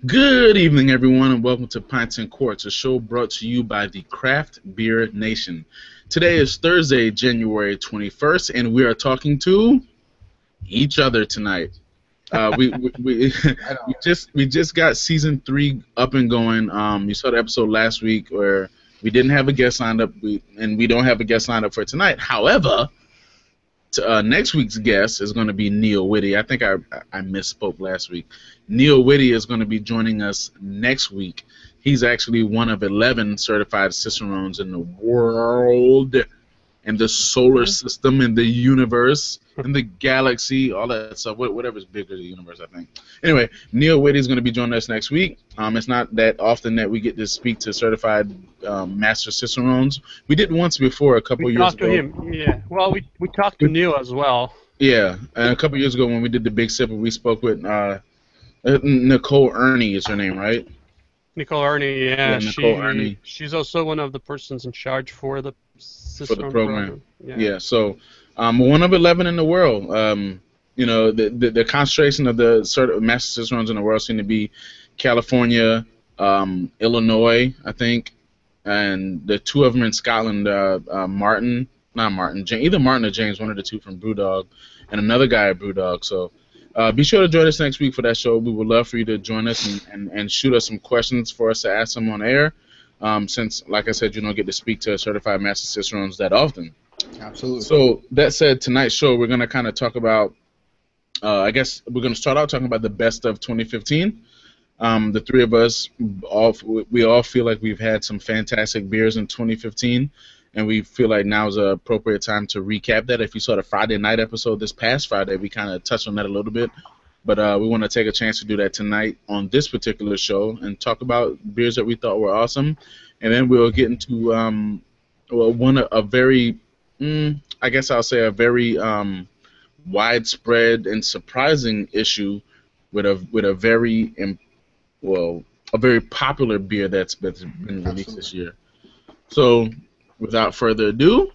Good evening, everyone, and welcome to Pints and Quarts, a show brought to you by the Craft Beer Nation. Today is Thursday, January 21st, and we are talking to each other tonight. Uh, we we, we, we just we just got season three up and going. Um, you saw the episode last week where we didn't have a guest lined up, we, and we don't have a guest lined up for tonight. However, uh, next week's guest is going to be Neil Witte. I think I I misspoke last week. Neil Witte is going to be joining us next week. He's actually one of 11 certified cicerones in the world, in the solar system, and the universe, and the galaxy, all that stuff. Whatever's bigger than the universe, I think. Anyway, Neil Witte is going to be joining us next week. Um, it's not that often that we get to speak to certified um, master cicerones. We did once before, a couple we years talked ago. to him. Yeah. Well, we we talked to Neil as well. Yeah, and a couple years ago when we did the Big Sip, we spoke with uh, uh, Nicole Erny is her name, right? Nicole Erny, yeah, Yeah, Nicole she, Erny. she's also one of the persons in charge for the For the program. Yeah. Yeah. So, um, one of eleven in the world. Um, you know, the the, the concentration of the sort of master cicerones in the world seem to be California, um, Illinois, I think, and the two of them in Scotland, uh, uh, Martin, not Martin, Ja- either Martin or James, one of the two from Brewdog, and another guy at Brewdog. So. Uh, be sure to join us next week for that show. We would love for you to join us and, and, and shoot us some questions for us to ask them on air. Um, since, like I said, you don't get to speak to certified master cicerones that often. Absolutely. So that said, tonight's show we're gonna kind of talk about. Uh, I guess we're gonna start out talking about the best of 2015. Um, the three of us all we all feel like we've had some fantastic beers in 2015, and we feel like now is an appropriate time to recap that. If you saw the Friday night episode this past Friday, we kind of touched on that a little bit, but uh, we want to take a chance to do that tonight on this particular show and talk about beers that we thought were awesome, and then we'll get into um, well one a very mm, I guess I'll say a very um, widespread and surprising issue with a with a very well a very popular beer that's been, been released this year. So, without further ado,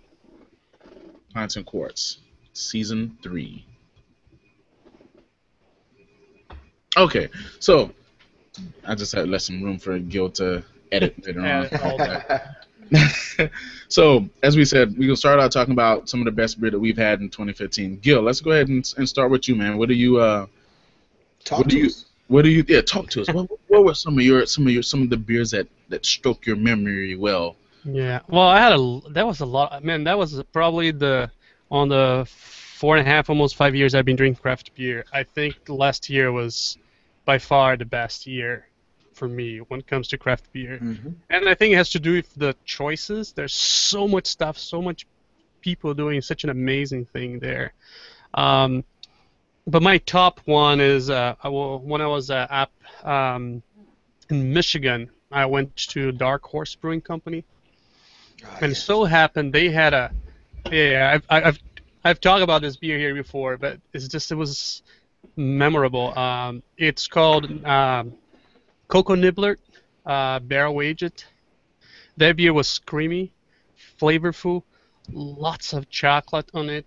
Pints and Quarts, season three. Okay, so I just had left some room for Gil to edit later on. Yeah, all that. so, as we said, we will start out talking about some of the best beer that we've had in 2015. Gil, let's go ahead and, and start with you, man. What do you uh, Talk what to do you- us. what do you yeah? Talk to us. What, what were some of your some of your some of the beers that that stroke your memory well? Yeah. Well, I had a that was a lot. Man, that was probably the on the four and a half, almost five years I've been drinking craft beer. I think last year was by far the best year for me when it comes to craft beer. Mhm. And I think it has to do with the choices. There's so much stuff, so much people doing such an amazing thing there. Um, but my top one is uh, I will, when I was uh, up um, in Michigan, I went to Dark Horse Brewing Company, Ah, and yes. so happened they had a yeah I've, I've I've talked about this beer here before, but it's just it was memorable. Um, it's called um, Cocoa Nibbler uh, Barrel Aged. That beer was creamy, flavorful, lots of chocolate on it.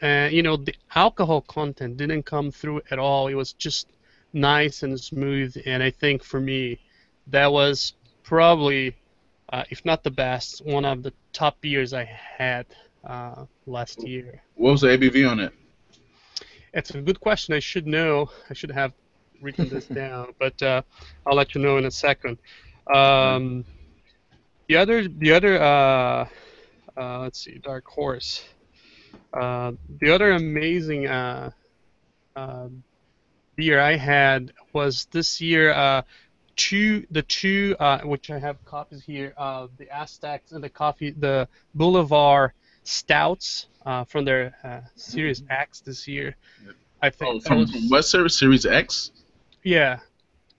And, you know, the alcohol content didn't come through at all. It was just nice and smooth. And I think for me, that was probably, uh, if not the best, one of the top beers I had uh, last year. What was the ABV on it? It's a good question. I should know. I should have written this down, but uh, I'll let you know in a second. Um, the other, the other, uh, uh, let's see, Dark Horse. Uh, the other amazing uh, uh, beer I had was this year. Two, the two, which I have copies here, uh, the Aztecs and the coffee, the Boulevard Stouts uh, from their uh, Series X this year. I think Oh, from, was- from what service? Series X? yeah,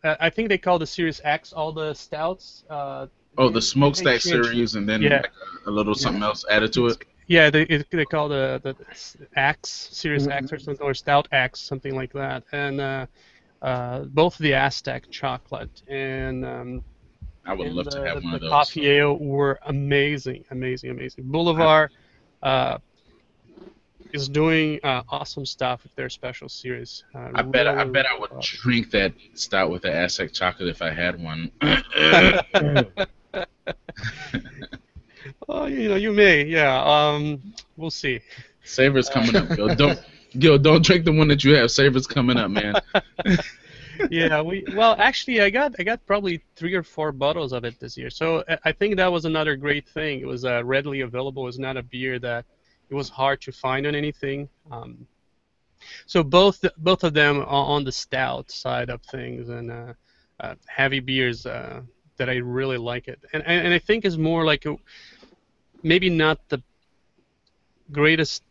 uh, I think they call the Series X all the stouts. Uh, Oh, the smokestack series, and then Yeah. like a, a little something else added to it. Yeah, they it, they call the the X Series Mm-hmm. X or something or Stout X something like that, and uh, uh, both the Aztec chocolate and um, I would love the, to have the, one of the those. coffee ale were amazing, amazing, amazing. Boulevard, uh, is doing uh, awesome stuff with their special series. Uh, I bet I really, bet I would drink that stout with the Aztec chocolate if I had one. Oh, you know, you may. Yeah. Um, we'll see. Savor's coming up, Gil. Don't Gil, don't drink the one that you have. Savor's coming up, man. Yeah, we well actually I got I got probably three or four bottles of it this year. So I- think that was another great thing. It was uh, readily available. It was not a beer that it was hard to find on anything. Um, so both both of them are on the stout side of things and uh, uh, heavy beers uh, that I really like it. And and, and I think is more like a, maybe not the greatest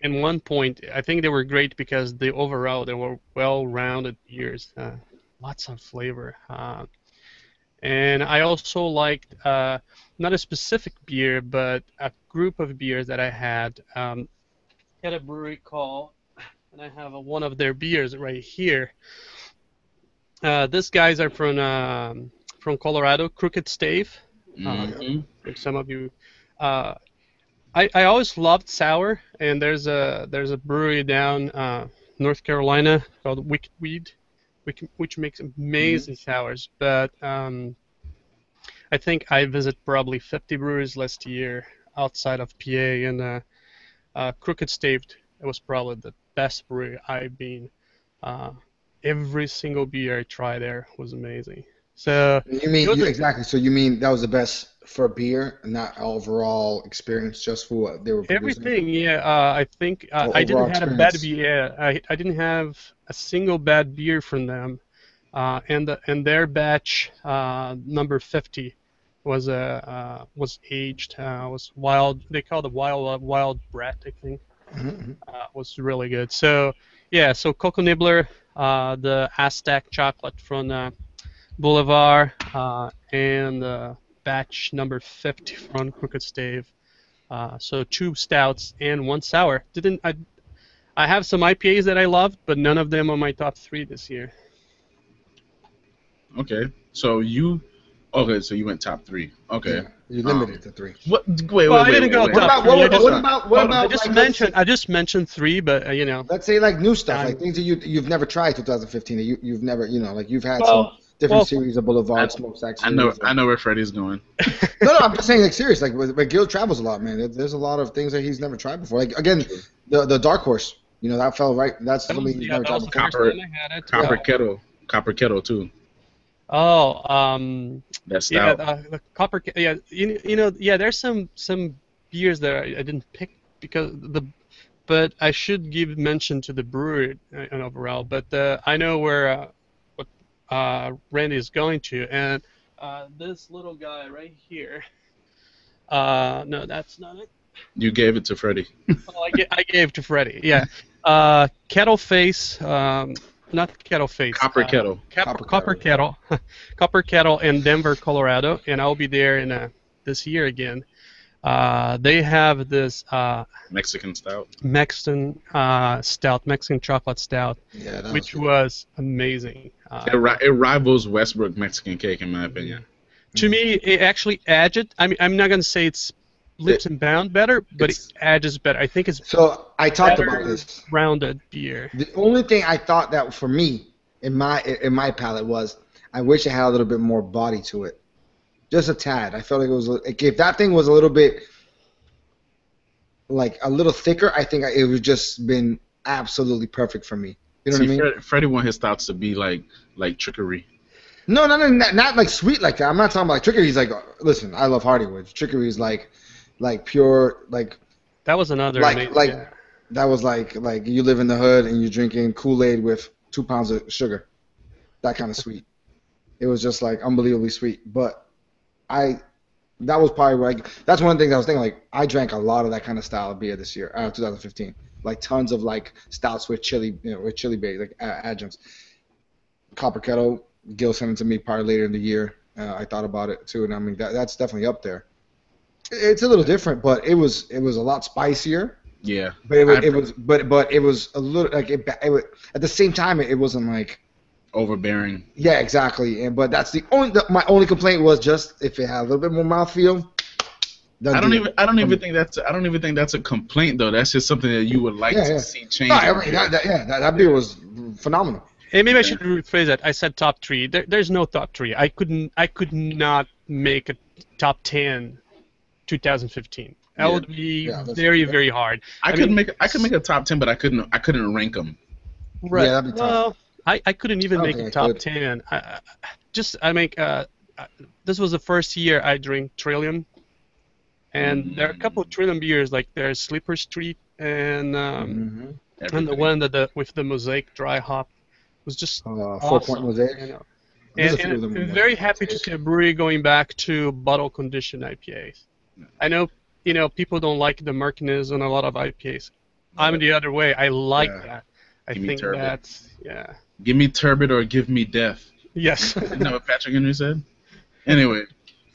in one point, I think they were great because they overall they were well-rounded beers, uh, lots of flavor. Uh, and I also liked uh, not a specific beer, but a group of beers that I had. Um, at a brewery called, and I have uh one of their beers right here. Uh, these guys are from um, from Colorado, Crooked Stave Mhm. for some of you. I, I always loved sour, and there's a there's a brewery down uh, North Carolina called Wicked Weed, which, which makes amazing sours. But um, I think I visit probably 50 breweries last year outside of PA, and uh, uh, Crooked Staved it was probably the best brewery I've been. Uh, every single beer I tried there was amazing. So You mean you, exactly? So you mean that was the best for beer, not overall experience, just for what they were producing? Everything, yeah. Uh, I think uh, I didn't have a bad beer. Yeah, I, I didn't have a single bad beer from them, uh, and the, and their batch uh, number 50 was uh, uh, was aged. Uh, was wild. They call it wild uh, wild brat. I think Mhm, uh, was really good. So yeah, so Coco Nibbler, uh, the Aztec chocolate from uh, Boulevard, uh, and uh, batch number 50 from Crooked Stave. Uh, so two stouts and one sour. Didn't I? I have some IPAs that I loved, but none of them on my top three this year. Okay. So you okay, so you went top three. Okay. Yeah, you limited it to three. What wait, wait, Well, I didn't wait, go wait. What top about what, three. I what, just- what about what I just like, mentioned I just mentioned three, but uh, you know. Let's say like new stuff, I'm- like things that you you've never tried 2015. That you you've never you know like you've had Well, some different well, series of Boulevard Smoke smokestack. I know I know where Freddie's going. No, no, I'm just saying like serious. Like, with- but Gil travels a lot, man. There's a lot of things that he's never tried before. Like again, the the Dark Horse. You know that fell right. That's That something was, he's yeah, never that tried was the before. first Copper- time I had it. Copper Yeah. kettle. Copper kettle too. Oh, um, That's yeah, stout. the, the copper. Yeah, you, you know, yeah. There's some some beers that I, I didn't pick because the, but I should give mention to the brewery uh, and overall. But uh, I know where uh, what uh, Randy is going to, and uh, this little guy right here. Uh, no, that's not it. You gave it to Freddie. Oh, I, ga- I gave to Freddie. Yeah, uh, Kettle Face. Um, not Kettle Face. Copper uh, kettle. Copper, Copper Copper Kettle, Copper Kettle in Denver, Colorado, and I'll be there in uh, this year again. Uh, they have this uh, Mexican stout. Mexican uh, stout, Mexican chocolate stout, Yeah, which was, was amazing. Uh, It, ri- it rivals Westbrook Mexican cake in my opinion. to me, it actually edged. I mean, I'm not gonna say it's leaps and bound better, but it It's- edges better. I think it's so I talked about this. rounded beer. The only thing I thought that for me in my in my palate was I wish it had a little bit more body to it, just a tad. I felt like it was like if that thing was a little bit like a little thicker, I think it would just been absolutely perfect for me. You know See, what I mean? Fred, Freddie want his thoughts to be like like trickery. No, no, no, not, not like sweet like that. I'm not talking about like trickery. He's like, listen, I love Hardywood. Trickery is like, like pure, like That was another Like- amazing- like- yeah. that was like like you live in the hood and you're drinking Kool Aid with two pounds of sugar, that kind of sweet. It was just like unbelievably sweet. But I, that was probably like that's one of the things I was thinking. Like I drank a lot of that kind of style of beer this year, uh, 2015. Like tons of like stouts with chili, you know, with chili base like uh, adjuncts. Copper Kettle, Gil sent it to me probably later in the year. Uh, I thought about it too, and I mean that, that's definitely up there. It's a little different, but it was it was a lot spicier. Yeah. But it was, it was but but it was a little like it, it was, at the same time it, wasn't like Overbearing. yeah exactly and but that's the only the, my only complaint was just if it had a little bit more mouthfeel Done I don't deal. even I don't even think that's I don't even think that's a complaint though. That's just something that you would like Yeah, to yeah. see change. No, I mean, that, that, yeah, that, that beer was phenomenal. Hey, maybe I should rephrase that. I said top three. There, there's no top three. I couldn't. I could not make a top ten. 2015. That Yeah. would be Yeah, very, that- very hard. I, I could mean- make I could make a top ten, but I couldn't I couldn't rank them. Right. Yeah, that'd be tough. well, I, I couldn't even I make a top ten. I, I, just I make. Uh, uh, this was the first year I drank Trillium, and there are a couple of Trillium beers like there's Sleeper Street and um, Mm-hmm. and the one that the with the mosaic dry hop was just Uh, four awesome. point mosaic. You know. And, a few of and I'm very happy to see a brewery going back to bottle conditioned IPAs. I know you know people don't like the murkiness on a lot of IPAs. I'm the other way. I like Yeah. that. I Give think turbid. that's yeah. Give me turbid or give me death. Yes. Isn't that what Patrick Henry said? Anyway,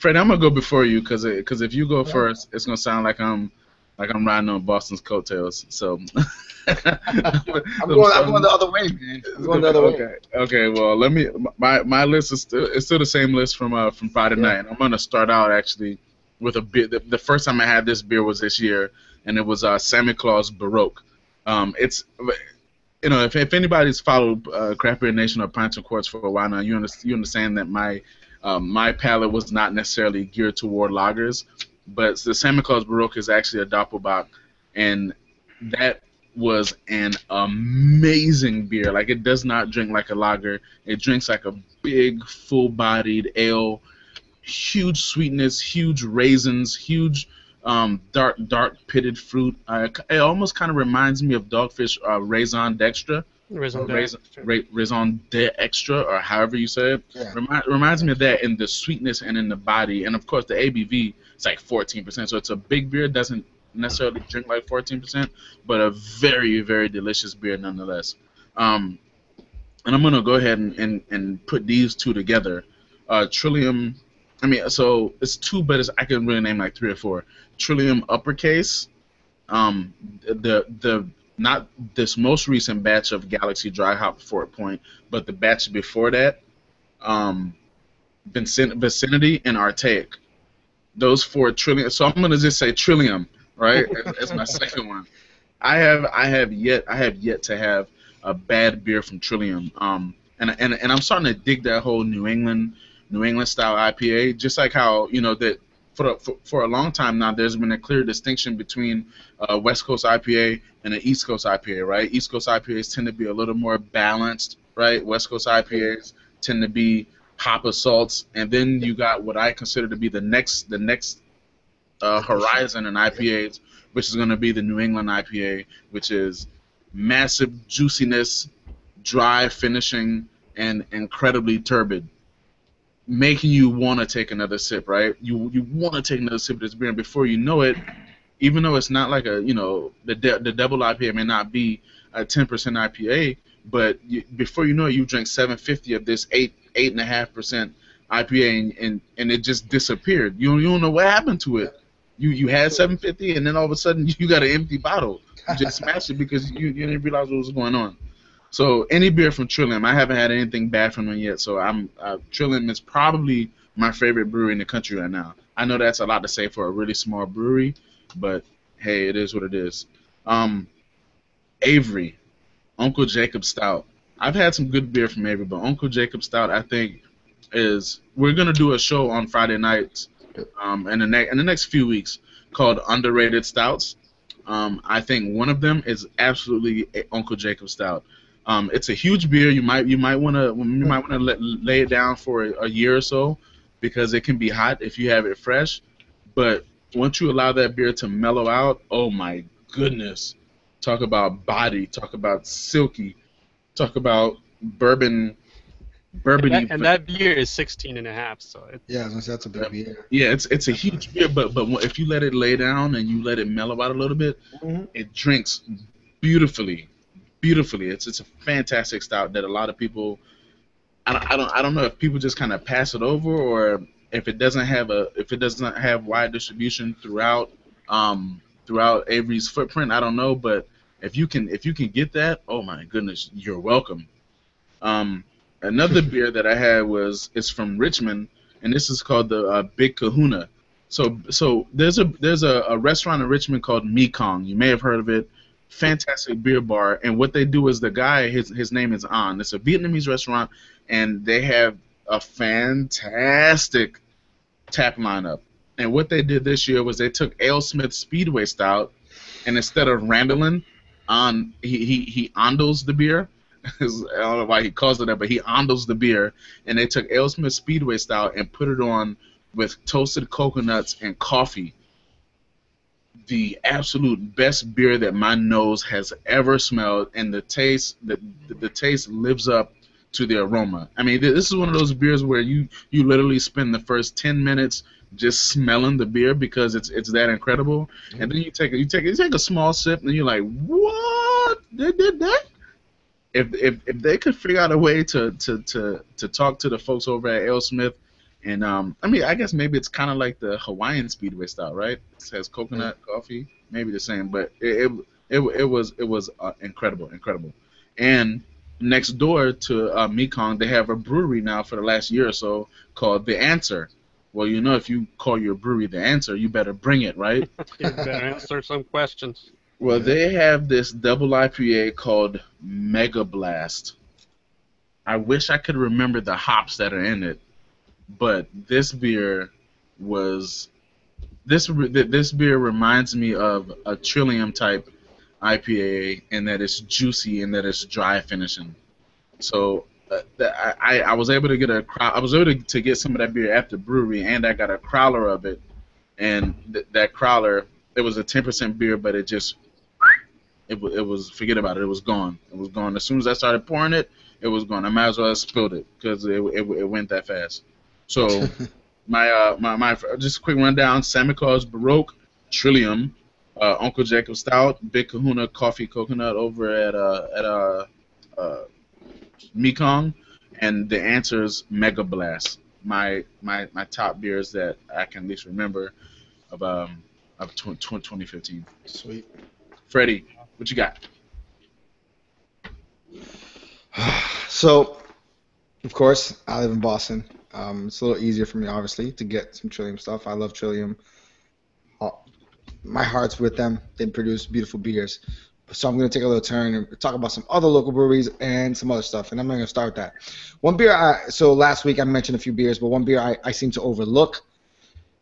Fred, I'm gonna go before you because because if you go first, it's gonna sound like I'm like I'm riding on Boston's coattails. So I'm going, I'm going the other way, man. I'm going the other way. okay. Okay. Well, let me. My my list is still it's still the same list from uh from Friday Yeah. night. I'm gonna start out actually with a beer. The, the first time I had this beer was this year, and it was uh Samichlaus Baroque. Um, it's you know if, if anybody's followed uh, Craft Beer Nation or Pints and Quarts for a while now, you understand you understand that my um, my palate was not necessarily geared toward lagers, but the Samichlaus Baroque is actually a Doppelbock, and that was an amazing beer. Like it does not drink like a lager. It drinks like a big, full-bodied ale. Huge sweetness, huge raisins, huge um, dark, dark pitted fruit. Uh, it almost kind of reminds me of Dogfish uh, Raison d'Extra, Raison or d'Extra. Raison, Ra- Raison d'Extra, or however you say it. Yeah. Remind, reminds me of that in the sweetness and in the body, and of course the ABV is like 14%. So it's a big beer, doesn't necessarily drink like 14%, but a very very delicious beer nonetheless. Um, and I'm gonna go ahead and, and, and put these two together. Uh, Trillium, I mean, so it's two, but it's, I can really name like three or four. Trillium uppercase, um, the the not this most recent batch of Galaxy Dry Hop Fort Point, but the batch before that, um, Vicinity and Archaic. Those four Trillium. So I'm gonna just say Trillium, right? as my second one. I have I have yet I have yet to have a bad beer from Trillium. Um, and and and I'm starting to dig that whole New England New England style IPA, just like how you know that for for, for a long time now there's been a clear distinction between uh, West Coast IPA and an East Coast IPA, right? East Coast IPAs tend to be a little more balanced, right? West Coast IPAs tend to be hop assaults, and then you got what I consider to be the next the next uh, horizon in IPAs, which is going to be the New England IPA, which is massive juiciness, dry finishing, and incredibly turbid, making you want to take another sip. Right? You you want to take another sip of this beer, and before you know it, even though it's not like a you know the de- the double IPA may not be a 10% IPA, but you, before you know it, you drink 750 of this eight eight and a half percent IPA, and, and and it just disappeared. You you don't know what happened to it. You you had 750, and then all of a sudden you got an empty bottle. You just smashed it because you, you didn't realize what was going on. So any beer from Trillium, I haven't had anything bad from them yet. So I'm uh, Trillium is probably my favorite brewery in the country right now. I know that's a lot to say for a really small brewery, but hey, it is what it is. Um, Avery, Uncle Jacob Stout. I've had some good beer from Avery, but Uncle Jacob Stout, I think, is we're gonna do a show on Friday nights, um, in the next in the next few weeks called Underrated Stouts. Um, I think one of them is absolutely Uncle Jacob Stout. Um, it's a huge beer. You might you might want to you might want to lay it down for a, a year or so because it can be hot if you have it fresh. But once you allow that beer to mellow out, oh my goodness! Talk about body. Talk about silky. Talk about bourbon. And Bourbony. that, and that beer is 16 and a half, so it, Yeah, I was gonna say that's a big beer. yeah, it's it's a huge beer, but but if you let it lay down and you let it mellow out a little bit, Mhm. it drinks beautifully, beautifully. It's it's a fantastic stout that a lot of people. I don't I don't, I don't know if people just kind of pass it over or if it doesn't have a if it doesn't have wide distribution throughout um throughout Avery's footprint. I don't know, but if you can if you can get that, oh my goodness, you're welcome. Um, another beer that I had was it's from Richmond, and this is called the uh, Big Kahuna. So so there's a there's a, a restaurant in Richmond called Mekong. You may have heard of it. Fantastic beer bar, and what they do is the guy his his name is An. It's a Vietnamese restaurant, and they have a fantastic tap lineup. And what they did this year was they took AleSmith Speedway Stout, and instead of randling on he he he ondles the beer. I don't know why he calls it that, but he ondles the beer, and they took AleSmith Speedway Stout and put it on with toasted coconuts and coffee. The absolute best beer that my nose has ever smelled, and the taste the the taste lives up to the aroma. I mean, this is one of those beers where you you literally spend the first ten minutes just smelling the beer because it's it's that incredible, mm-hmm. and then you take you take you take a small sip and you're like, what? They did that? If if if they could figure out a way to to to to talk to the folks over at AleSmith, and um, I mean, I guess maybe it's kind of like the Hawaiian Speedway style, right? It has coconut coffee, maybe the same, but it it it, it was it was uh, incredible, incredible, and next door to uh, Mekong, they have a brewery now for the last year or so called The Answer. Well, you know, if you call your brewery The Answer, you better bring it, right? You better answer some questions. well, they have this double IPA called Mega Blast. I wish I could remember the hops that are in it, but this beer was this this beer reminds me of a Trillium type IPA in that it's juicy and that it's dry finishing. So uh, I, I was able to get a I was able to, to get some of that beer at the brewery and I got a crowler of it, and th- that crowler it was a 10% beer, but it just it, it was forget about it. It was gone. It was gone as soon as I started pouring it. It was gone. I might as well have spilled it because it, it it went that fast. So my uh my my just a quick rundown: Samichlaus Baroque, Trillium, uh, Uncle Jacob Stout, Big Kahuna Coffee Coconut over at uh at uh, uh Mekong, and the answers Mega Blast. My my my top beers that I can at least remember of um of tw- tw- 2015. Sweet. Freddie, what you got? So, of course, I live in Boston. Um, it's a little easier for me, obviously, to get some Trillium stuff. I love Trillium. Uh, My heart's with them. They produce beautiful beers. So I'm going to take a little turn and talk about some other local breweries and some other stuff. And I'm going to start with that. One beer, I, so last week I mentioned a few beers, but one beer I, I seem to overlook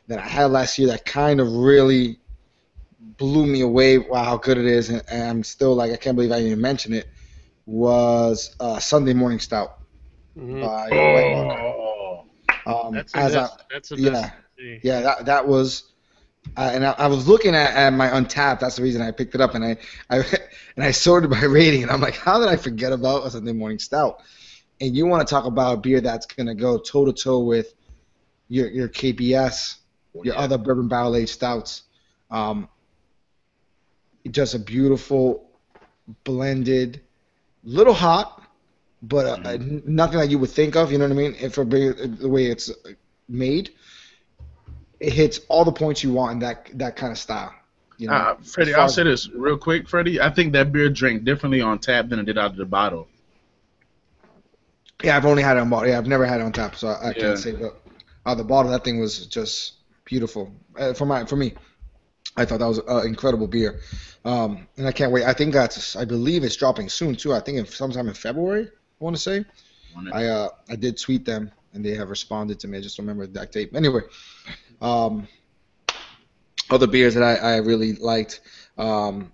that I had last year that kind of really blew me away. Wow, how good it is. And, and I'm still like, I can't believe I didn't even mention it was uh, Sunday Morning Stout Mhm. by Weyerbacher. Oh, Um, That's a as I, best. That's a yeah. yeah, that that was, uh, and I, I was looking at, at my Untappd. That's the reason I picked it up, and I, I and I sorted by rating, and I'm like, how did I forget about a Sunday Morning Stout? And you want to talk about a beer that's gonna go toe to toe with your your KBS, your other bourbon barrel aged stouts. Um, just a beautiful blended, little hot, but uh, uh, n- nothing that you would think of. You know what I mean? If for the way it's uh, made, it hits all the points you want in that that kind of style. You know, Uh, Freddie, I'll say this real quick, Freddie. I think that beer drank differently on tap than it did out of the bottle. Yeah, I've only had it on bottle. Yeah, I've never had it on tap, so I, I Yeah. can't say. But out of the bottle, that thing was just beautiful uh, for my for me. I thought that was an incredible beer, um, and I can't wait. I think that's I believe it's dropping soon too. I think in, sometime in February. I want to say. I uh I did tweet them and they have responded to me. I just remember that tape. Anyway, um, other beers that I, I really liked. Um,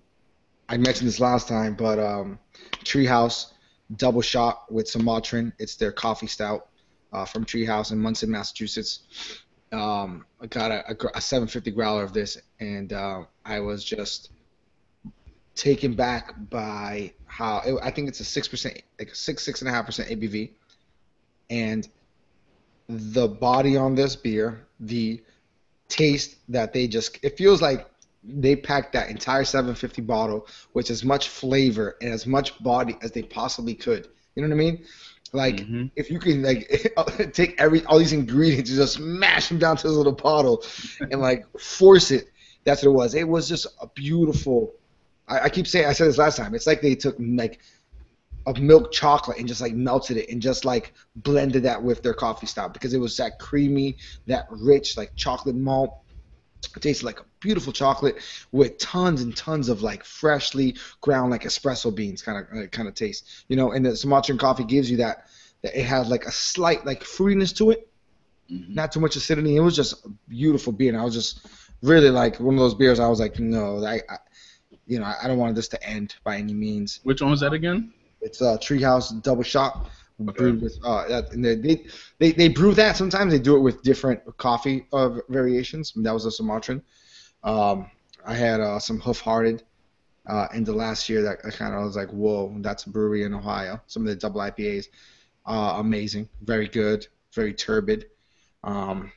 I mentioned this last time, but um, Treehouse Double Shot with Sumatran. It's their coffee stout uh, from Treehouse in Monson, Massachusetts. Um, I got a, a, a 750 growler of this, and uh, I was just taken back by how it, I think it's a six percent, like six six and a half percent ABV, and the body on this beer, the taste that they just it feels like they packed that entire 750 bottle with as much flavor and as much body as they possibly could. You know what I mean? Like Mhm. if you can like take every all these ingredients and just smash them down to this little bottle and like force it. That's what it was. It was just a beautiful. I, I keep saying I said this last time. It's like they took like a milk chocolate and just like melted it and just like blended that with their coffee stout because it was that creamy, that rich like chocolate malt It tastes like a beautiful chocolate with tons and tons of like freshly ground like espresso beans kind of uh, kind of taste. You know, and the Sumatran coffee gives you that. that It has like a slight like fruitiness to it, Mhm. not too much acidity. It was just a beautiful beer. And I was just really like one of those beers. I was like, no, I, I you know, I don't want this to end by any means. Which one was that again? It's a Treehouse Double Shot Okay. brewed with uh, that, and they, they they they brew that. Sometimes they do it with different coffee uh, variations. That was a Sumatran. Um, I had uh, some Hoof Hearted uh, in the last year that I kind of was like, whoa, that's a brewery in Ohio. Some of the double IPAs, uh, amazing, very good, very turbid. Um,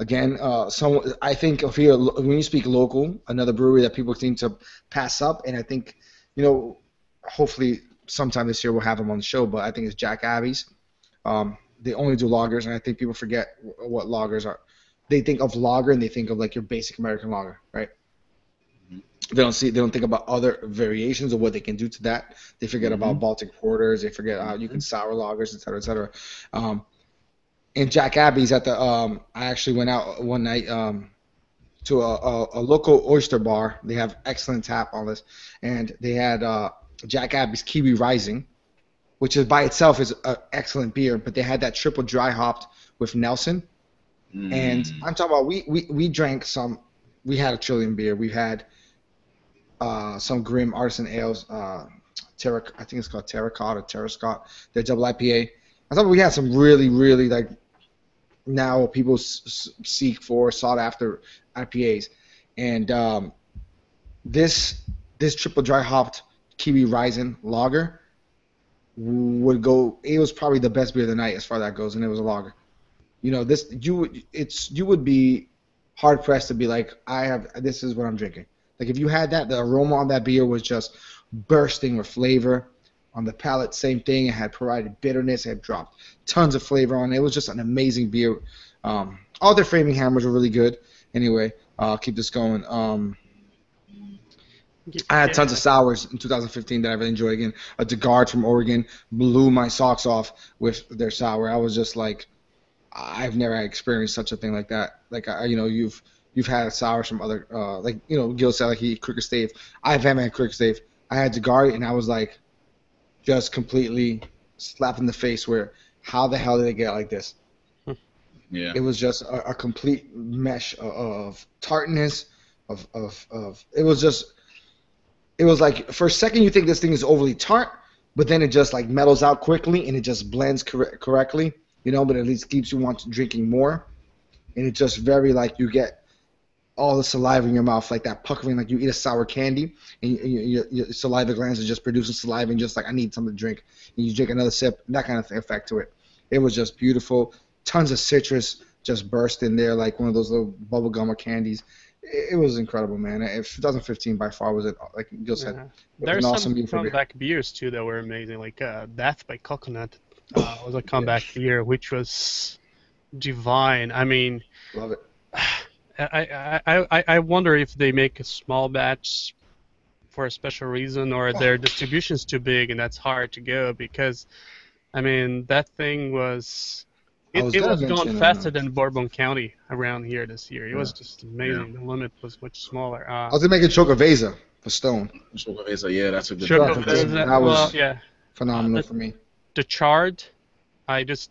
again, uh, some I think if you when you speak local, another brewery that people seem to pass up, and I think you know, hopefully sometime this year we'll have them on the show. But I think it's Jack Abbey's. Um, they only do lagers, and I think people forget wh- what lagers are. They think of lager and they think of like your basic American lager, right? They don't see. They don't think about other variations of what they can do to that. They forget about Baltic porters. They forget how you can sour lagers, et cetera, et cetera. Um, and Jack Abbey's at the. Um, I actually went out one night um, to a, a, a local oyster bar. They have excellent tap on this, and they had uh, Jack Abbey's Kiwi Rising, which is by itself is an excellent beer. But they had that triple dry hopped with Nelson, and Mm. I'm talking about we, we we drank some. We had a Trillium beer. We had uh, some Grimm Artisan ales. Uh, Terra, I think it's called Terracotta, Terrascott. They're double IPA. I thought we had some really, really like now people s- seek for sought after IPAs, and um, this this triple dry hopped Kiwi Rising lager would go. It was probably the best beer of the night as far as that goes, and it was a lager. You know, this you would it's you would be hard pressed to be like I have this is what I'm drinking. Like if you had that, the aroma on that beer was just bursting with flavor. On the palate, same thing. It had provided bitterness. It had dropped tons of flavor on it. It was just an amazing beer. Um, all their framing hammers were really good. Anyway, I'll keep this going. Um, I had tons of sours in 2015 that I really enjoyed. Again, a de Garde from Oregon blew my socks off with their sour. I was just like, I've never experienced such a thing like that. Like, I, you know, you've you've had sours from other, uh, like you know, Gil said like he Crooked Stave. I haven't had Crooked Stave. I had de Garde and I was like, just completely slap in the face. Where how the hell did they get like this? Hmm. Yeah. It was just a, a complete mesh of, of tartness, of, of, of it was just it was like for a second you think this thing is overly tart, but then it just like mellows out quickly and it just blends cor- correctly, you know, but at least keeps you want drinking more. And it's just very like you get all the saliva in your mouth, like that puckering, like you eat a sour candy and you, you, your, saliva glands are just producing saliva and just like I need something to drink. And you drink another sip, that kind of thing, effect to it. It was just beautiful. Tons of citrus just burst in there like one of those little bubble gum or candies. It, it was incredible, man. If 2015 by far was it, like Gil said, Yeah. There's an awesome some beer comeback beers too that were amazing, like uh, Death by Coconut uh, was a comeback beer, which was divine. I mean, Love it. I, I, I, I wonder if they make a small batch for a special reason or their distribution's too big and that's hard to go because, I mean, that thing was. It was it gonna was going uh, faster than Bourbon County around here this year. It was just amazing. The limit was much smaller. I Uh, was gonna make a Xocoveza for Stone. Xocoveza, yeah, that's a good Sure, Yeah, but that- is that- that was- well, yeah. Phenomenal Uh, for me. The chart, I just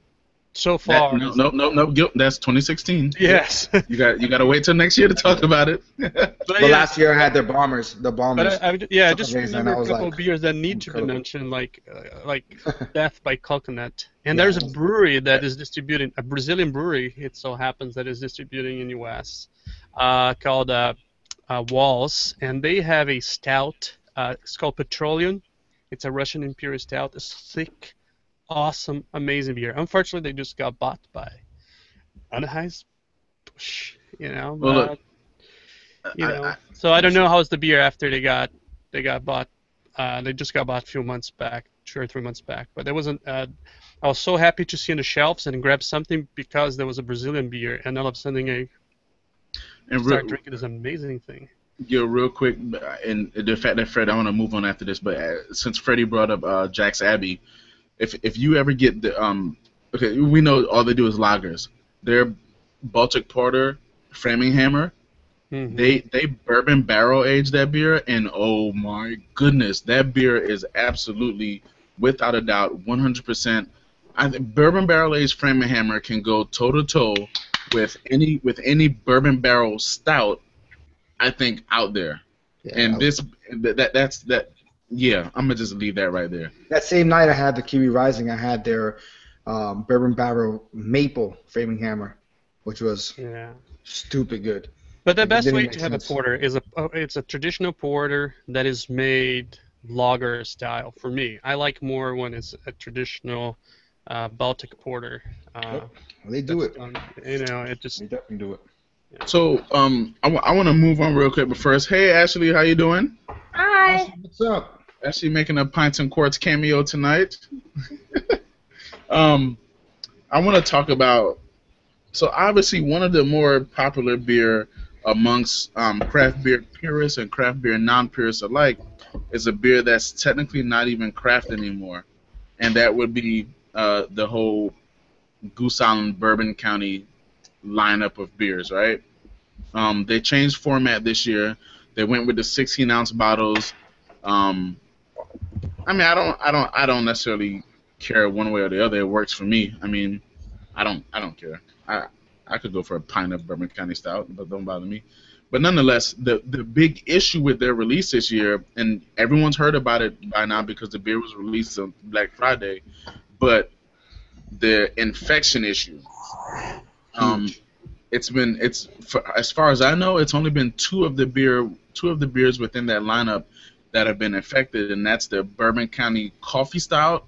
so That, far. no, no, no, no, Gil, that's 2016. Yes. You got you got to wait till next year to talk about it. but But yeah, last year I had their bombers, the bombers. I, I, yeah, I just Amazing, remember I a was couple like, beers that need to be mentioned, like uh, like Death by Coconut. And Yeah. there's a brewery that is distributing a Brazilian brewery. It so happens that is distributing in U.S. Uh, called uh, uh, Wäls, and they have a stout. Uh, it's called Petroleum. It's a Russian Imperial Stout. It's thick, awesome, amazing beer. Unfortunately, they just got bought by Anheuser Busch. You know, Well, look, you I- know. I- so I don't know how's the beer after they got they got bought. Uh, they just got bought a few months back, two or three months back. But there wasn't. Uh, I was so happy to see on the shelves and grab something because there was a Brazilian beer, and all of a sudden I and started real, drinking this amazing thing. Yeah, real quick, and the fact that Fred, I want to move on after this, but uh, since Freddie brought up uh, Jack's Abbey, if if you ever get the um, okay, we know all they do is lagers. Their Baltic Porter, Framing Hammer, Mhm. They they bourbon barrel age that beer, and oh my goodness, that beer is absolutely, without a doubt, 100%. I think bourbon barrel aged Hammer can go toe to toe with any with any bourbon barrel stout. I think out there, Yeah, and this that that's that. Yeah, I'm gonna just leave that right there. that same night I had the Kiwi Rising, I had their um, bourbon barrel maple framing hammer, which was yeah. stupid good. But the It best way make to have a porter is a oh, it's a traditional porter that is made lager style. For me, I like more when it's a traditional uh, Baltic porter. Uh, They do it. that's, um, you know, it just They definitely do it. So um, I want to move on real quick, but first, hey Ashley, how you doing? Hi. What's up? Ashley making a Pints and Quarts cameo tonight. um, I want to talk about. So obviously, one of the more popular beer amongst um, craft beer purists and craft beer non-purists alike is a beer that's technically not even craft anymore, and that would be uh, the whole Goose Island Bourbon County lineup of beers, right? Um, they changed format this year. They went with the 16 ounce bottles. Um, I mean, I don't, I don't, I don't necessarily care one way or the other. It works for me. I mean, I don't, I don't care. I, I could go for a pint of Bourbon County Stout, but don't bother me. But nonetheless, the the big issue with their release this year, and everyone's heard about it by now because the beer was released on Black Friday, but the infection issue. Um, it's been it's for, as far as I know, it's only been two of the beer two of the beers within that lineup that have been affected, and that's the Bourbon County Coffee Stout,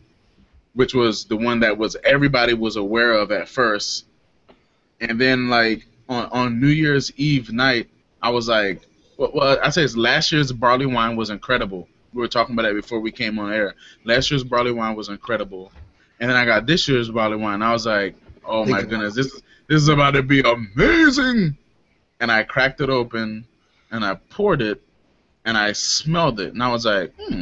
which was the one that was everybody was aware of at first, and then like on on New Year's Eve night, I was like, well, well I say it's last year's barley wine was incredible. We were talking about that before we came on air. Last year's barley wine was incredible, and then I got this year's barley wine. I was like, oh my goodness, this this is about to be amazing. And I cracked it open, and I poured it, and I smelled it, and I was like, hmm,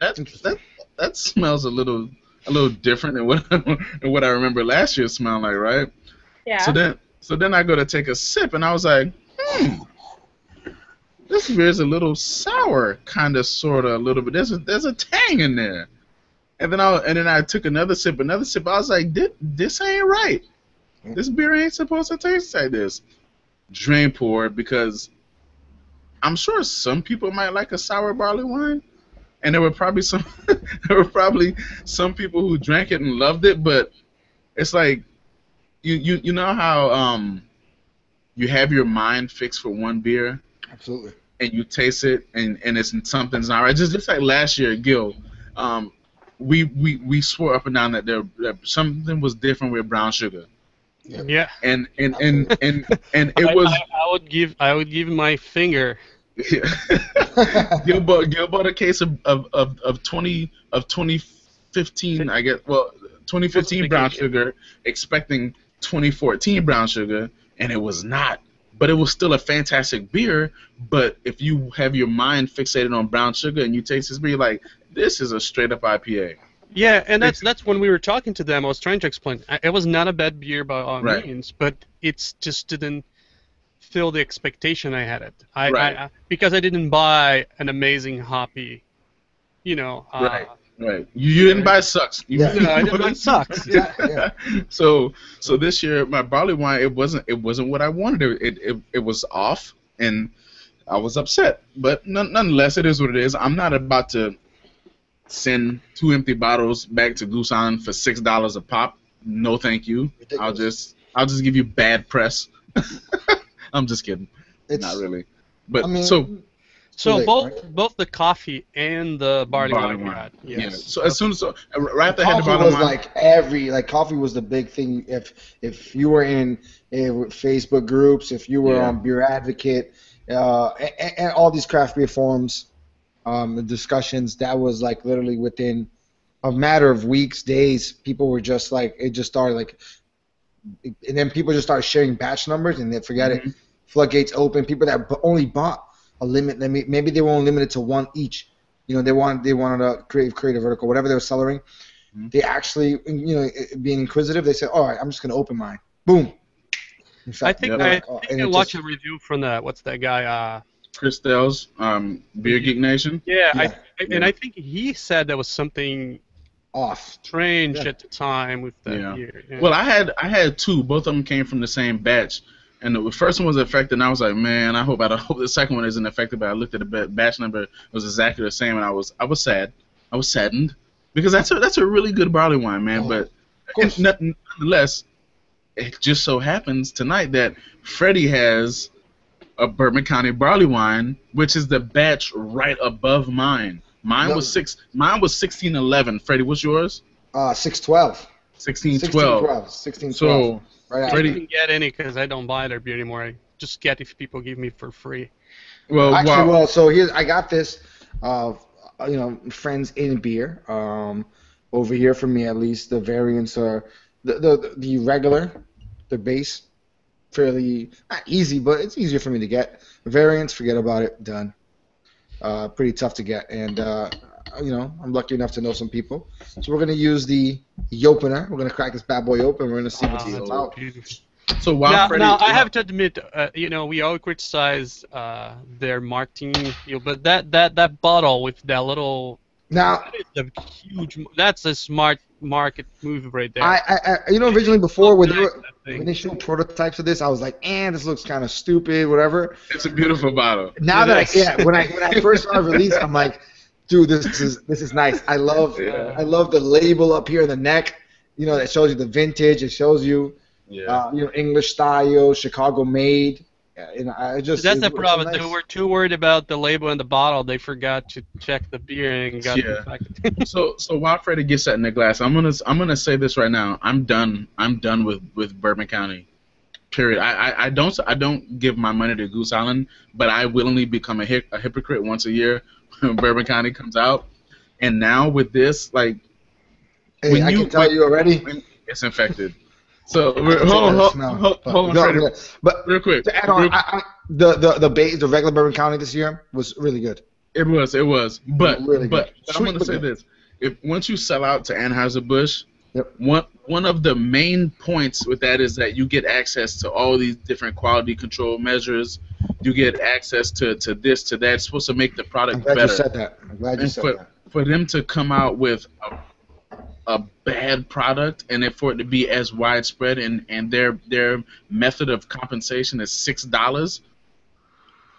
that that that smells a little a little different than what than what I remember last year smelling like, right? Yeah. So then so then I go to take a sip, and I was like, hmm. This beer is a little sour, kind of, sort of, a little bit. There's a, there's a tang in there, and then I and then I took another sip, another sip. I was like, this, this ain't right. This beer ain't supposed to taste like this. Drain pour because I'm sure some people might like a sour barley wine, and there were probably some there were probably some people who drank it and loved it, but it's like you you you know how um you have your mind fixed for one beer Absolutely. and you taste it and and it's something's not right. Just just like last year, Gil, um, we we we swore up and down that there that something was different with brown sugar, yeah. and and and and and it I, was. I, I would give I would give my finger. Gil bought, Gil bought a case of, of, of, of twenty of twenty fifteen, I guess. Well, twenty fifteen brown sugar, expecting twenty fourteen brown sugar, and it was not. But it was still a fantastic beer. But if you have your mind fixated on brown sugar and you taste this beer, you're like this is a straight up IPA. Yeah, and that's that's when we were talking to them. I was trying to explain. It was not a bad beer by all Right. means, but it's just didn't fill the expectation I had it. I, Right. I, I because I didn't buy an amazing hoppy, you know. Uh, Right. Right. You, you didn't buy sucks. You, Yeah. No, I didn't buy sucks. Yeah, yeah. so so this year my barley wine it wasn't it wasn't what I wanted. It it, it, it was off and I was upset. But none, nonetheless, it is what it is. I'm not about to send two empty bottles back to Goose Island for six dollars a pop. No, thank you. I'll just I'll just give you bad press. I'm just kidding. It's, not really. But I mean, so So late, both right? both the coffee and the barley, barley wine. wine. had, Yeah. Yes. So as soon as so, right after I had the coffee was wine, like every like coffee was the big thing. If if you were in uh, Facebook groups, if you were Yeah. on Beer Advocate, uh, and, and all these craft beer forums, um, the discussions, that was like literally within a matter of weeks, days. People were just like it just started like, and then people just started sharing batch numbers, and then forget Mhm. it. Floodgates open. People that only bought a limit. they may- Maybe they were only limited to one each. You know, they wanted they wanted a creative creative vertical, whatever they were cellaring. Mhm. They actually, you know, being inquisitive, they said, "All right, I'm just gonna open mine." Boom. In I think Yep. I, like, uh, think I it watched just- a review from the what's that guy? Uh, Christel's um, Beer Geek Nation. yeah, I, Yeah. I- and I think he said there was something off. strange Yeah. at the time with that Yeah. beer. Yeah. Well, I had I had two. Both of them came from the same batch, and the first one was affected. And I was like, man, I hope I hope the second one isn't affected. But I looked at the batch number; it was exactly the same, and I was I was sad. I was saddened because that's a that's a really good barley wine, man. Oh, but nonetheless, it just so happens tonight that Freddie has a Bourbon County barley wine, which is the batch right above mine. Mine No. was six. Mine was sixteen eleven. Freddie, what's yours? Uh, six twelve. Sixteen 16 twelve. 16 12. So right I after. Freddie- didn't get any because I don't buy their beer anymore. I just get if people give me for free. well, Actually, wow. well, so here I got this. Uh, you know, friends in beer. Um, over here for me at least, the variants are the the the regular, the base, fairly not easy, but it's easier for me to get. Variants, forget about it, done. Uh, pretty tough to get, and uh, you know, I'm lucky enough to know some people. So we're gonna use the, the opener. We're gonna crack this bad boy open. We're gonna see what's all that's about. So while now, Freddie, now I have to admit, uh, you know, we all criticize uh, their marketing, you know, but that, that, that bottle with that little, Now, that is a huge, that's a smart market move right there. I, I, I you know, originally before when they Nice, were that when they showed prototypes of this, I was like, "Eh, this looks kind of stupid, whatever." it's a beautiful bottle. Now It that I, yeah, when I when I first saw it released, I'm like, "Dude, this is this is nice. I love Yeah. I love the label up here in the neck. You know, that shows you the vintage. It shows you, Yeah. uh, you know, English style, Chicago made. Yeah, and I just That's the it's- it's problem. nice. They were too worried about the label and the bottle. They forgot to check the beer and got Yeah. infected. so so while Freddie gets that in the glass, I'm gonna I'm gonna say this right now. I'm done. I'm done with with Bourbon County. Period. I, I, I don't I don't give my money to Goose Island, but I willingly become a, hic- a hypocrite once a year when Bourbon County comes out. And now with this, like Hey, I you- can tell when- you already. it's infected. So I we're, can hold on, hold, smell, hold, but hold on, But real quick. to add on, I, I, the the the base, the regular Bourbon County this year was really good. It was, it was. But Really but, but I'm gonna say this: if once you sell out to Anheuser Busch, Yep. one one of the main points with that is that you get access to all these different quality control measures. You get access to, to this to that. It's supposed to make the I'm product glad better. you said that. I'm glad you And said for, that. for them to come out with a, a bad product and for it to be as widespread and, and their their method of compensation is six dollars,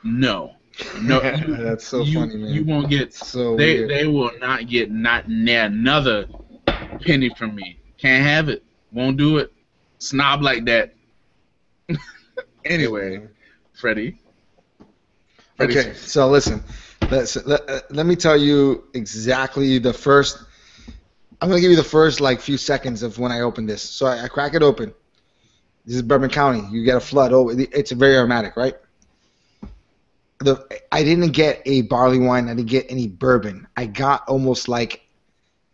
no, no, you, That's so you, funny, man. you won't get so they weird. they will not get not near another penny from me. Can't have it. Won't do it. Snob like that. anyway, Freddie. Okay, so listen, let's, let, uh, let me tell you exactly the first. I'm gonna give you the first like few seconds of when I open this. So I, I crack it open. This is Bourbon County. You get a flood. Oh, it's very aromatic, right? The I didn't get a barley wine. I didn't get any bourbon. I got almost like,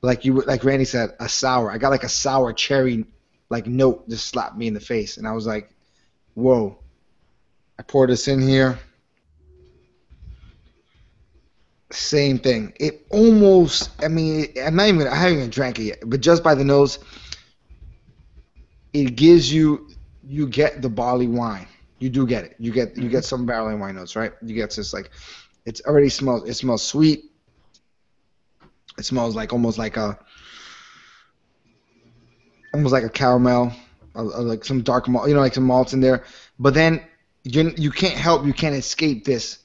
like you like Randy said, a sour. I got like a sour cherry, like note just slapped me in the face, and I was like, whoa. I poured this in here. Same thing. It almost. I mean, I'm not even. I haven't even drank it yet, but just by the nose, it gives you. You get the barley wine. You do get it. You get you get some barley wine notes, right? You get this like, it's already smells. It smells sweet. It smells like almost like a. Almost like a caramel, uh, uh, like some dark malt, you know, like some malts in there. But then you you can't help, you can't escape this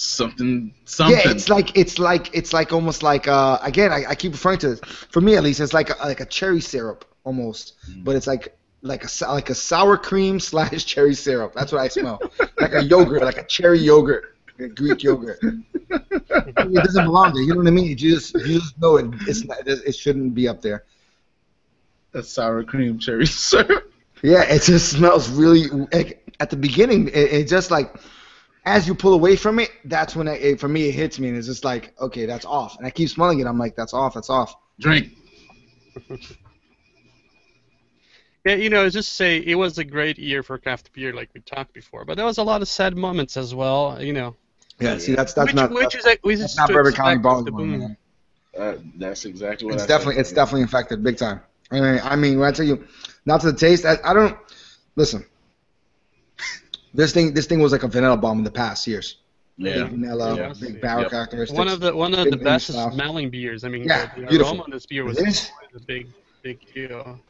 something something. yeah, it's like it's like it's like almost like uh again I, I keep referring to this. For me at least, it's like a, like a cherry syrup almost, Mm. but it's like like a like a sour cream slash cherry syrup. That's what I smell. like a yogurt, like a cherry yogurt, a Greek yogurt. it doesn't belong there. You know what I mean? You just you just know it. It's not, it shouldn't be up there. a sour cream cherry syrup. Yeah, it just smells really. Like, at the beginning, it, it just like as you pull away from it, that's when it, it, for me it hits me, and it's just like, okay, that's off. And I keep smelling it. I'm like, that's off. That's off. Drink. Yeah, you know, just say it was a great year for craft beer, like we talked before, but there was a lot of sad moments as well. You know, Yeah, see, that's that's which, not which that's, is like, which that's is not to Bourbon County expect Ball with the boom. man. Uh, that's exactly what It's I definitely said. it's definitely infected big time. I mean, I mean, when I tell you, not to the taste, I, I don't listen. This thing, this thing was like a vanilla bomb in the past years. Yeah. Big vanilla, Yes. big barrel Yep. characteristics. One of the one of the best stuff. smelling beers. I mean, Yeah, the, the beautiful. aroma on this beer was This- a big, big deal.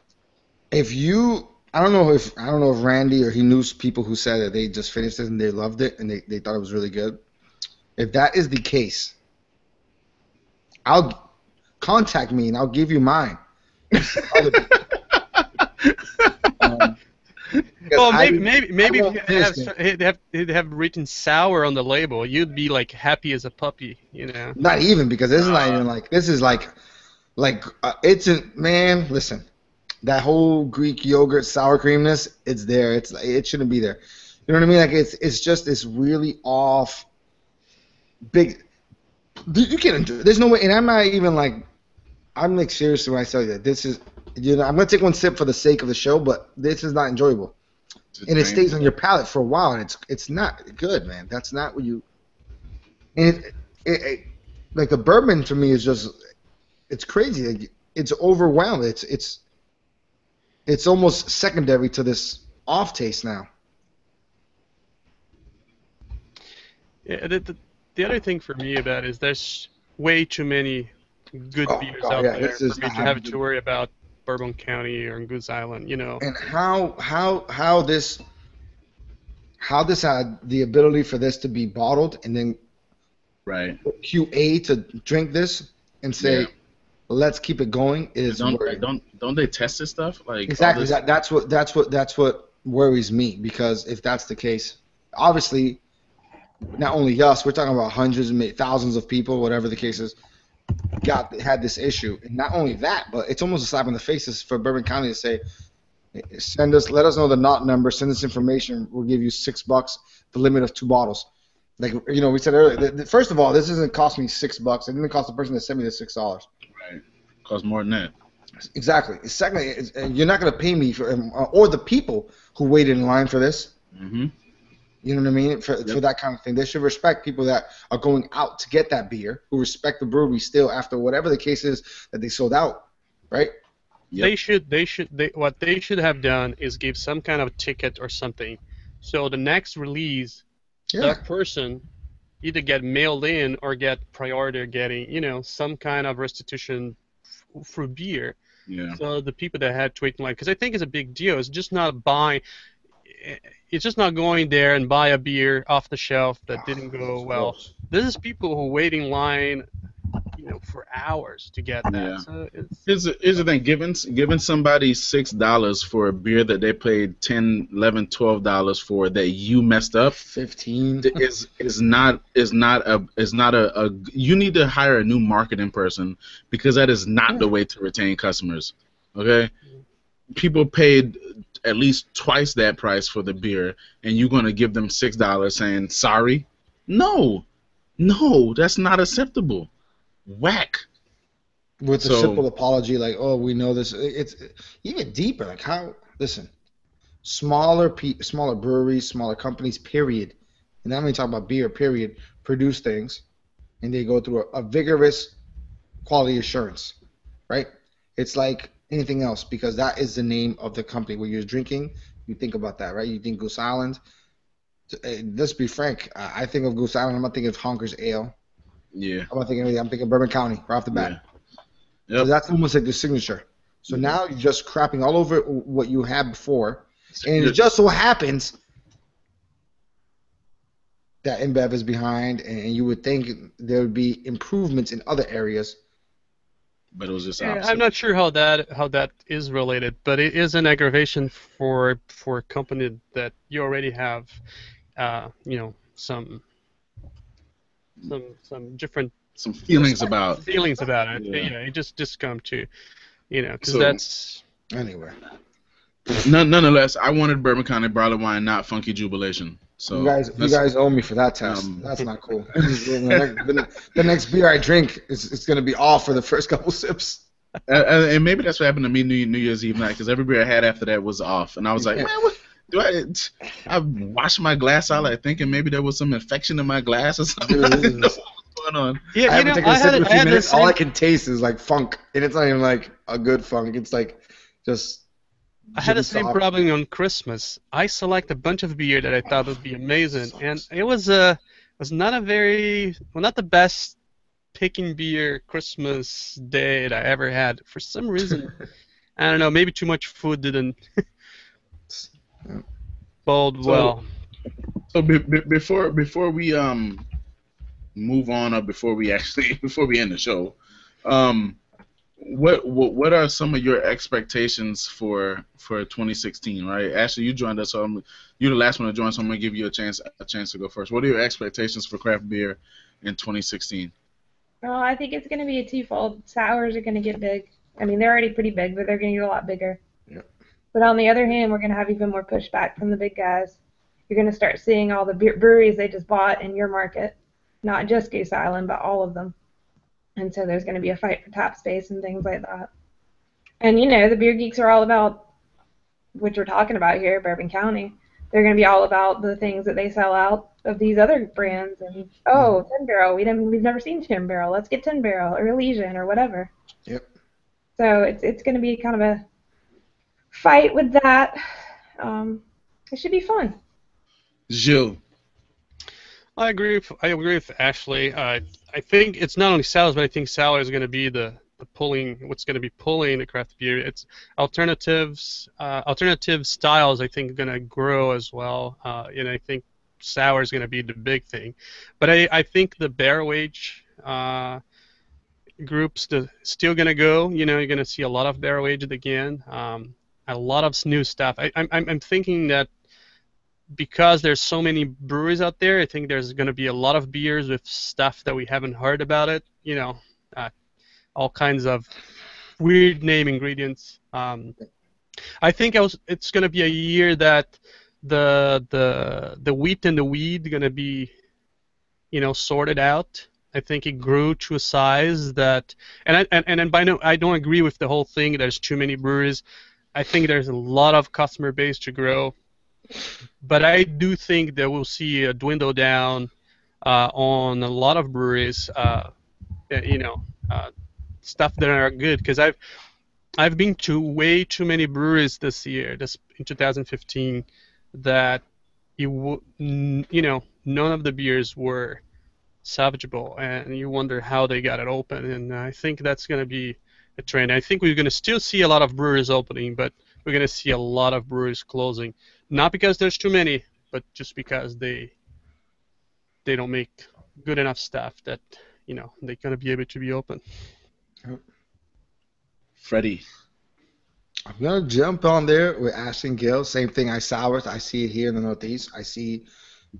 if you I don't know if I don't know if Randy or he knew people who said that they just finished it and they loved it and they, they thought it was really good. If that is the case, I'll contact me and I'll give you mine. Well, I- maybe maybe maybe if you have, have they'd have written sour on the label, you'd be like happy as a puppy, you know. Not even because this is not even like this is like like uh, it's a man. Listen, that whole Greek yogurt sour creamness, it's there. It's it shouldn't be there. You know what I mean? Like it's it's just this really off, big. You can't enjoy. There's no way, and I'm not even like, I'm like seriously when I tell you that this is. You know, I'm gonna take one sip for the sake of the show, but this is not enjoyable, and it stays on your palate for a while, and it's it's not good, man. That's not what you. And it, it, it like the bourbon for me is just it's crazy. Like, it's overwhelmed. It's it's it's almost secondary to this off taste now. Yeah, the, the, the other thing for me about it is there's way too many good Oh, beers God, out yeah, there this for is me to not have having to to- worry about Bourbon County or in Goose Island, you know. And how how how this how this had the ability for this to be bottled and then Right. QA to drink this and say Yeah. let's keep it going is Don't worrying. don't don't they test this stuff like Exactly. this- That, that's what that's what that's what worries me because if that's the case, obviously, not only us, we're talking about hundreds and thousands of people, whatever the case is, got had this issue. And not only that, but it's almost a slap in the face for Bourbon County to say, send us, let us know the not number, send us information, we'll give you six bucks, the limit of two bottles. Like you know, we said earlier. th- th- First of all, this doesn't cost me six bucks. It didn't cost the person that sent me the six dollars. right. Costs more than that. Exactly. Secondly, it's- uh, you're not going to pay me for, or the people who waited in line for this. hmm You know what I mean? For, for that kind of thing, they should respect people that are going out to get that beer, who respect the brewery still after whatever the case is that they sold out, right? Yep. They should they should they what they should have done is give some kind of ticket or something. So the next release, Yeah. that person either get mailed in or get priority getting, you know, some kind of restitution f- for beer. Yeah. So the people that had to wait in line, because I think it's a big deal. It's just not buying. It's just not going there and buy a beer off the shelf that ah, didn't go well. This is people who wait in line, you know, for hours to get that. Yeah. So it's Here's the, here's the thing: giving giving somebody six dollars for a beer that they paid 10 11 12 dollars for that you messed up Fifteen. is is not is not a is not a, a you need to hire a new marketing person because that is not the way to retain customers. Okay, people paid at least twice that price for the beer, and you're gonna give them six dollars saying sorry? No, no, that's not acceptable. Whack. With a simple apology, like, "Oh, we know this." It's even deeper. Like, how? Listen, smaller pe- smaller breweries, smaller companies, period. And I'm only talking about beer, period. Produce things, and they go through a, a vigorous quality assurance, right? It's like anything else because that is the name of the company. When you're drinking, you think about that, right? You think Goose Island. Uh, Let's be frank. I think of Goose Island. I'm not thinking of Honker's Ale. Yeah. I'm not thinking. of anything. I'm thinking Bourbon County right off the bat. Yeah. So that's almost like the signature. So now you're just crapping all over what you had before, and it just so happens that InBev is behind, and you would think there would be improvements in other areas. But it was just Yeah, opposite. I'm not sure how that how that is related, but it is an aggravation for for a company that you already have, uh, you know, some some some different some feelings about. feelings about it. Yeah. Yeah, it just just come to, you know, because So- that's Anyway, None, nonetheless, I wanted Bourbon County Barley Wine, not Funky Jubilation. So you guys, you guys owe me for that test. Um, That's not cool. the, next, the, the next beer I drink is it's gonna be off for the first couple sips. Uh, and maybe that's what happened to me New, New Year's Eve night because every beer I had after that was off, and I was like, man, what do I? I washed my glass out, like thinking maybe there was some infection in my glass or something. I didn't know what was going on. yeah, I you haven't know, taken a I sip had, in a I few had minutes. All I can taste is like funk, and it's not even like a good funk. It's like just I had the same Soft. problem on Christmas. I select a bunch of beer that I thought would be amazing, and it was a was not a very well, not the best picking beer Christmas day that I ever had. For some reason, I don't know. Maybe too much food didn't bode So- well. So be, be, before before we um move on or before we actually before we end the show, um, what what what are some of your expectations for for 2016? Right, Ashley, you joined us, so I'm, you're the last one to join, so I'm gonna give you a chance a chance to go first. What are your expectations for craft beer in 2016? Well, I think it's going to be a twofold. Sours are going to get big. I mean, they're already pretty big, but they're going to get a lot bigger. Yep. But on the other hand, we're going to have even more pushback from the big guys. You're going to start seeing all the beer- breweries they just bought in your market, not just Goose Island, but all of them. And so there's going to be a fight for tap space and things like that. And you know, the beer geeks are all about, which we're talking about here, Bourbon County. They're going to be all about the things that they sell out of these other brands and oh, Ten Barrel, we didn't, we've never seen Ten Barrel. Let's get Ten Barrel or Elysian or whatever. Yep. So it's it's going to be kind of a fight with that. Um, it should be fun. Gil, I agree. With, I agree with Ashley. Uh, I think it's not only sours, but I think sour is going to be the, the pulling. What's going to be pulling the craft beer? It's alternatives. Uh, alternative styles. I think are going to grow as well. Uh, and I think sour is going to be the big thing. But I, I think the barrel age uh, groups the still going to go. You know, you're going to see a lot of barrel aged again. Um, a lot of new stuff. I, I'm I'm thinking that because there's so many breweries out there, I think there's going to be a lot of beers with stuff that we haven't heard about it. You know, uh, all kinds of weird name ingredients. Um, I think I was, it's going to be a year that the the the wheat and the weed going to be, you know, sorted out. I think it grew to a size that, and I, and and by no, I don't agree with the whole thing. There's too many breweries. I think there's a lot of customer base to grow but I do think that we'll see a dwindle down uh, on a lot of breweries. Uh, you know, uh, stuff that are good because I've I've been to way too many breweries this year, this in 2015, that you w- n- you know none of the beers were salvageable, and you wonder how they got it open. And I think that's going to be a trend. I think we're going to still see a lot of breweries opening, but we're going to see a lot of breweries closing. Not because there's too many, but just because they they don't make good enough stuff that you know they're going to be able to be open. Freddie. I'm gonna jump on there with Ashton Gill. Same thing. I sours. I see it here in the Northeast. I see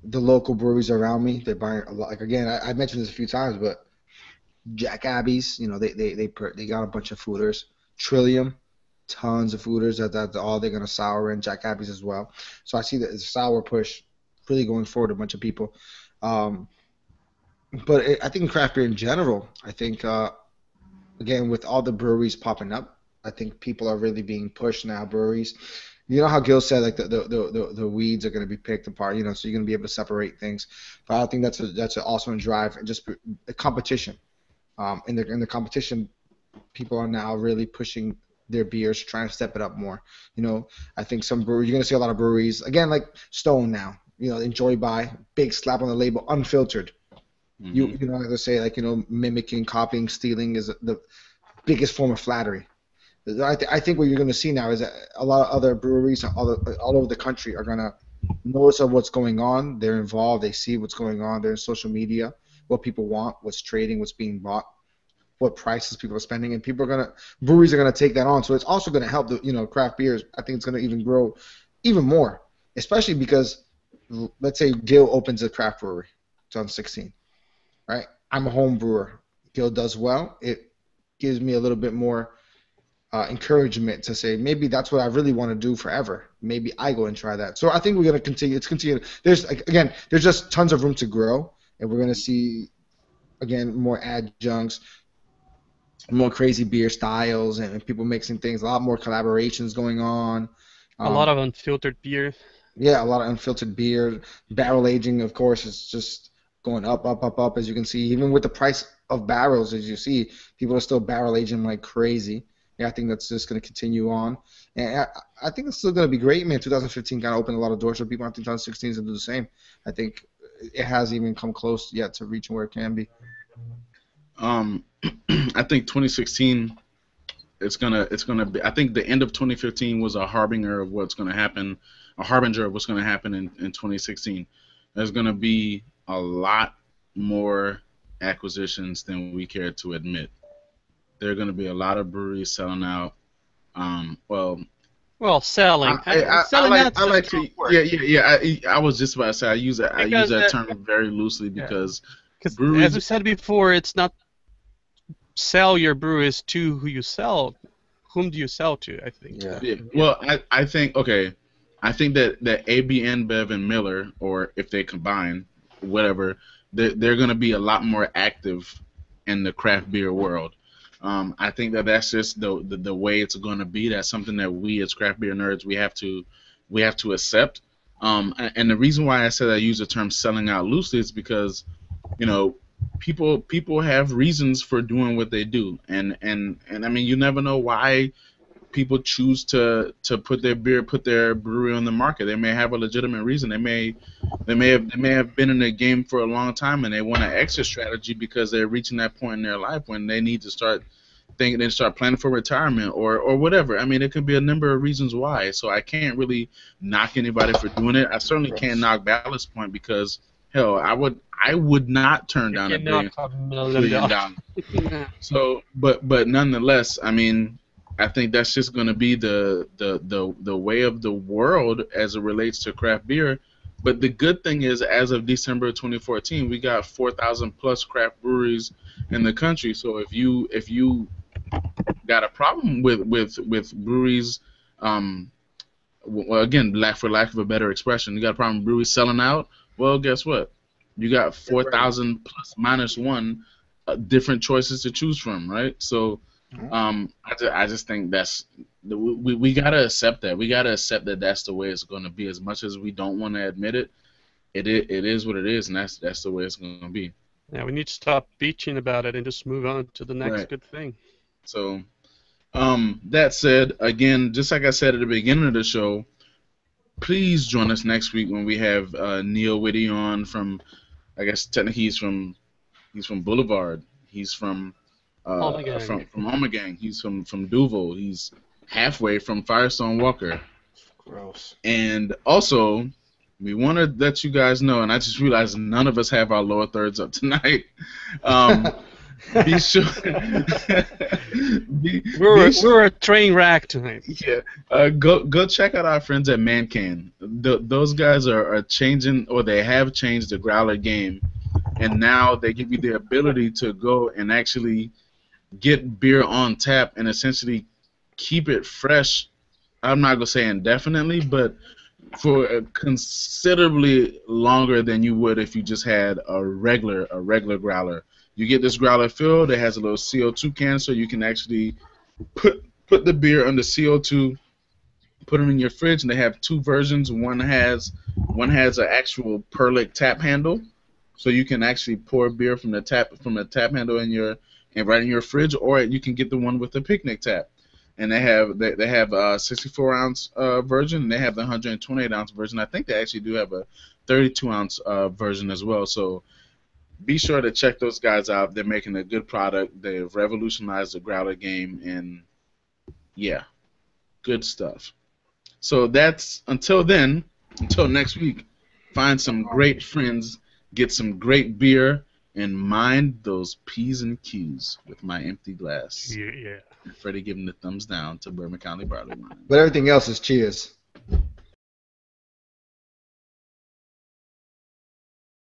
the local breweries around me. They're buying a lot. Like again, I, I mentioned this a few times, but Jack Abbey's. You know, they they they per, they got a bunch of foeders. Trillium, tons of foeders. That that's all they're gonna sour in Jack Abbey's as well. So I see the sour push really going forward. A bunch of people. Um, but it, I think craft beer in general. I think uh, again with all the breweries popping up. I think people are really being pushed now. Breweries, you know how Gil said like the the, the, the, weeds are going to be picked apart. You know, so you're going to be able to separate things. But I think that's a that's an awesome drive and just the competition. Um, in the in the competition, people are now really pushing their beers, trying to step it up more. You know, I think some breweries you're going to see a lot of breweries again like Stone now. You know, enjoy by big slap on the label, unfiltered. You mm-hmm. you know they say like you know mimicking, copying, stealing is the biggest form of flattery. I, th- I think what you're going to see now is that a lot of other breweries all, the, all over the country are going to notice of what's going on. They're involved. They see what's going on. They're in social media, what people want, what's trading, what's being bought, what prices people are spending, and people are to breweries are going to take that on. So it's also going to help the you know craft beers. I think it's going to even grow even more, especially because let's say Gil opens a craft brewery. It's on 16, right? I'm a home brewer. Gil does well. It gives me a little bit more uh, encouragement to say maybe that's what I really want to do forever. Maybe I go and try that. So I think we're gonna continue. It's continue. There's again, there's just tons of room to grow, and we're gonna see again more adjuncts, more crazy beer styles, and people mixing things. A lot more collaborations going on. a lot um, of unfiltered beer. Yeah, a lot of unfiltered beer. Barrel aging, of course, is just going up, up, up, up. As you can see, even with the price of barrels, as you see, people are still barrel aging like crazy. Yeah, I think that's just going to continue on, and I, I think it's still going to be great. man. 2015 kind of opened a lot of doors for people. I think 2016 is going to do the same. I think it hasn't even come close yet to reaching where it can be. Um, I think 2016 it's gonna it's gonna be. I think the end of 2015 was a harbinger of what's gonna happen, a harbinger of what's gonna happen in, in 2016. There's gonna be a lot more acquisitions than we care to admit. There are gonna be a lot of breweries selling out. Um, well, Well, selling. I, I, I, selling like, out's like to, yeah, yeah, yeah. I, I was just about to say I use that I use that term very loosely Yeah. because 'Cause breweries- as we said before, it's not sell your breweries to who you sell. Whom do you sell to? I think. Yeah. Yeah. Well, I, I think okay, I think that that AB InBev and Miller, or if they combine, whatever, they're, they're going to be a lot more active in the craft beer world. Um, I think that that's just the, the the way it's going to be. That's something that we as craft beer nerds we have to we have to accept. Um, a- and the reason why I said I use the term selling out loosely is because, you know, people people have reasons for doing what they do, and and and I mean you never know why people choose to to put their beer put their brewery on the market. They may have a legitimate reason. They may they may have they may have been in the game for a long time and they want an exit strategy because they're reaching that point in their life when they need to start thinking they start planning for retirement or or whatever. I mean, it could be a number of reasons why. So I can't really knock anybody for doing it. I certainly can't knock Ballast Point because hell, I would I would not turn down a You billion, cannot have a million billion dollars. dollars. So, but but nonetheless, I mean, I think that's just going to be the, the the the way of the world as it relates to craft beer. But the good thing is, as of December 2014, we got 4,000 plus craft breweries in the country. So if you if you got a problem with with with breweries, um, well again, lack for lack of a better expression, you got a problem with breweries selling out. Well, guess what? You got 4,000 plus minus one uh, different choices to choose from, right? So, um, I, ju- I just think that's we, we gotta accept that. We gotta accept that that's the way it's gonna be. As much as we don't want to admit it, it i- it is what it is, and that's that's the way it's gonna be. Yeah, we need to stop bitching about it and just move on to the next Right. good thing. So, um, that said, again, just like I said at the beginning of the show, please join us next week when we have uh, Neil Witte on from, I guess technically he's from, he's from Boulevard. He's from, uh, Ommegang. from from Ommegang. He's from from Duvel. He's halfway from Firestone Walker. Gross. And also, we want to let you guys know, and I just realized none of us have our lower thirds up tonight. Um, be sure. be, We're, be sure- we're a train wreck tonight. yeah, uh, go go check out our friends at ManCan. Th- those guys are, are changing, or they have changed the growler game, and now they give you the ability to go and actually get beer on tap and essentially keep it fresh. I'm not gonna say indefinitely, but for a considerably longer than you would if you just had a regular a regular growler. You get this growler filled. It has a little CO2 can, so you can actually put put the beer under CO2, put them in your fridge, and they have two versions. One has one has an actual Perlick tap handle, so you can actually pour beer from the tap from the tap handle in your and right in your fridge, or you can get the one with the picnic tap. And they have they, they have a 64 ounce uh, version, and they have the 128 ounce version. I think they actually do have a 32 ounce uh, version as well. So be sure to check those guys out. They're making a good product. They've revolutionized the growler game, and yeah, good stuff. So that's until then, until next week. Find some great friends, get some great beer, and mind those P's and Q's with my empty glass. Yeah, yeah. And Freddie giving the thumbs down to Bourbon County Barley Wine. But everything else is cheers.